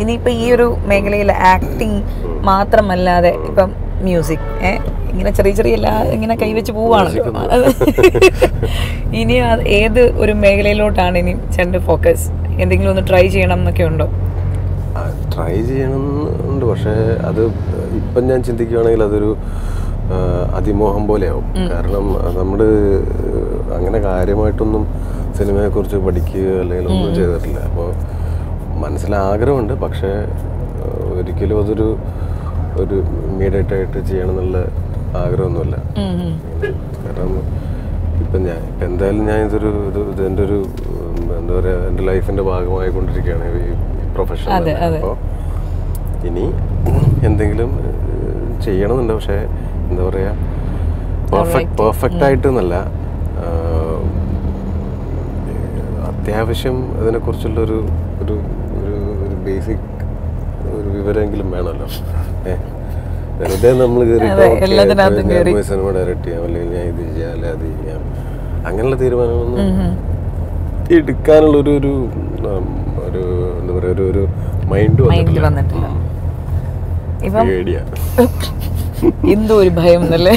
ഇനിയിപ്പോ ഈ ഒരു മേഖലയിൽ ആക്ടിങ് മാത്രമല്ലാതെ ഇപ്പം മ്യൂസിക് ഏ? ഇങ്ങനെ ചെറിയ ചെറിയ എല്ലാ ഇങ്ങനെ കൈവച്ച് പോവാണല്ലോ അത് ഇനി ഏത് ഒരു മേഖലയിലോട്ടാണ് ഇനി ചേട്ടന്റെ ഫോക്കസ് എന്തെങ്കിലും ഒന്ന് ട്രൈ ചെയ്യണം എന്നൊക്കെ ഉണ്ടോ? ട്രൈ ചെയ്യണമെന്നുണ്ട് പക്ഷേ അത് ഇപ്പം ഞാൻ ചിന്തിക്കുകയാണെങ്കിൽ അതൊരു അതിമോഹം പോലെയാവും. കാരണം നമ്മൾ അങ്ങനെ കാര്യമായിട്ടൊന്നും സിനിമയെക്കുറിച്ച് പഠിക്കുക അല്ലെങ്കിൽ ഒന്നും ചെയ്തിട്ടില്ല. അപ്പോൾ മനസ്സിൽ ആഗ്രഹമുണ്ട് പക്ഷേ ഒരിക്കലും അതൊരു ഒരു ഇമ്മീഡിയറ്റ് ആയിട്ട് ചെയ്യണം എന്നുള്ള ആഗ്രഹമൊന്നുമില്ല. കാരണം ഇപ്പം ഞാൻ ഇപ്പം എന്തായാലും ഞാൻ ഇതൊരു ഇത് ഇത് എന്റെ ഒരു എന്താ പറയുക എന്റെ ലൈഫിന്റെ ഭാഗമായിക്കൊണ്ടിരിക്കുകയാണ് ഈ പ്രൊഫഷൻ. അപ്പോൾ ഇനി എന്തെങ്കിലും ചെയ്യണമെന്നുണ്ട് പക്ഷേ എന്താ പറയുക പെർഫെക്റ്റ് പെർഫെക്റ്റ് ആയിട്ട് എന്നല്ല അത്യാവശ്യം അതിനെക്കുറിച്ചുള്ള ഒരു ഒരു ഒരു ഒരു ബേസിക് ഒരു വിവരമെങ്കിലും വേണമല്ലോ. വെറുതെ നമ്മൾ. സിനിമ ഡയറക്റ്റ് ചെയ്യാം. അല്ലെങ്കിൽ ഞാൻ ഇത് ചെയ്യാം അത് ചെയ്യാം. അങ്ങനെയുള്ള തീരുമാനങ്ങളൊന്നും എടുക്കാനുള്ള ഒരു ഒരു എന്താ പറയുക ഒരു ഒരു മൈൻഡ് വന്നിട്ടില്ല. എന്തോ ഒരു ഭയം എന്നല്ലേ?